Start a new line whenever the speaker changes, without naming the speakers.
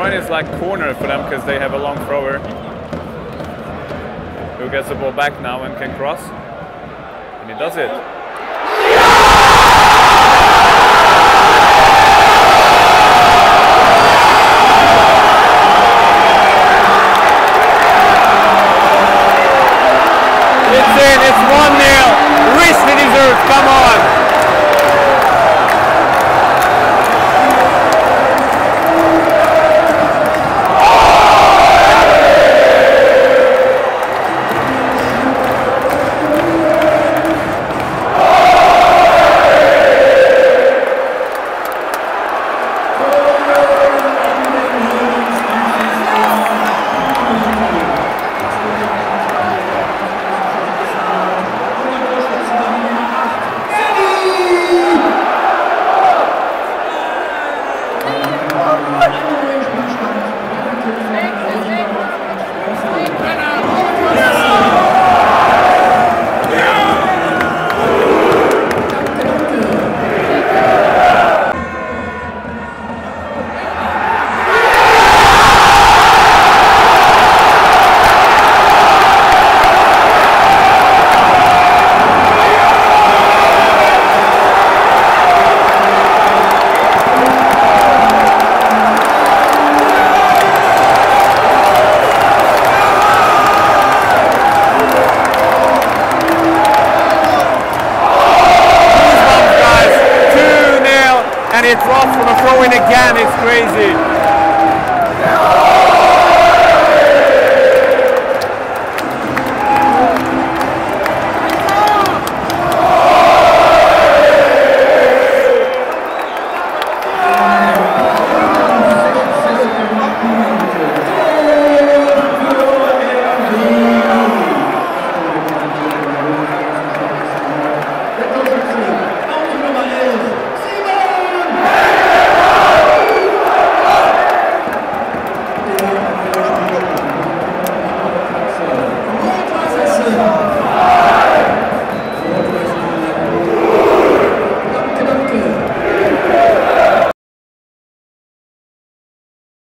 Groin is like corner for them because they have a long thrower. Who gets the ball back now and can cross. And he does it. It's in, it's 1-0. Richly deserved, come on. 2-0 and it's off from a throw in again. It's crazy.